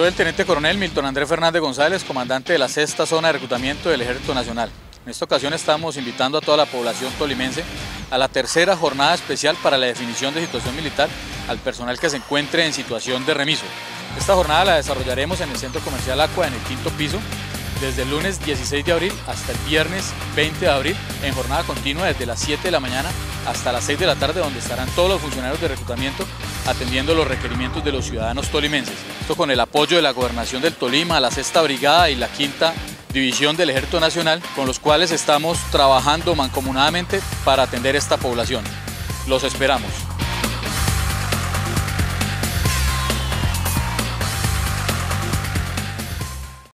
Soy el Teniente Coronel Milton Andrés Fernández González, comandante de la sexta zona de reclutamiento del Ejército Nacional. En esta ocasión estamos invitando a toda la población tolimense a la tercera jornada especial para la definición de situación militar al personal que se encuentre en situación de remiso. Esta jornada la desarrollaremos en el Centro Comercial Aqua en el quinto piso desde el lunes 16 de abril hasta el viernes 20 de abril en jornada continua desde las 7 de la mañana hasta las 6 de la tarde donde estarán todos los funcionarios de reclutamiento atendiendo los requerimientos de los ciudadanos tolimenses. Esto con el apoyo de la Gobernación del Tolima, la Sexta Brigada y la Quinta División del Ejército Nacional, con los cuales estamos trabajando mancomunadamente para atender esta población. Los esperamos.